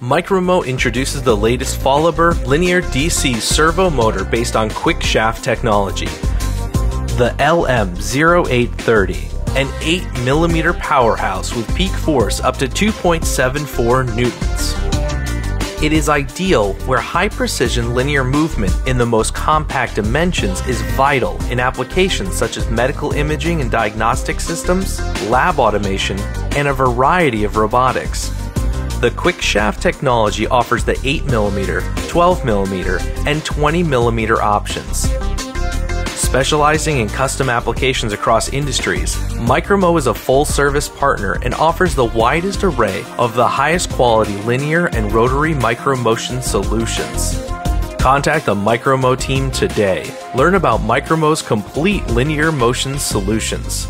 Micromo introduces the latest Faulhaber linear DC servo motor based on Quickshaft technology. The LM0830, an 8mm powerhouse with peak force up to 2.74 newtons. It is ideal where high precision linear movement in the most compact dimensions is vital in applications such as medical imaging and diagnostic systems, lab automation, and a variety of robotics. The Quickshaft technology offers the 8mm, 12mm, and 20mm options. Specializing in custom applications across industries, Micromo is a full service partner and offers the widest array of the highest quality linear and rotary micromotion solutions. Contact the Micromo team today. Learn about Micromo's complete linear motion solutions.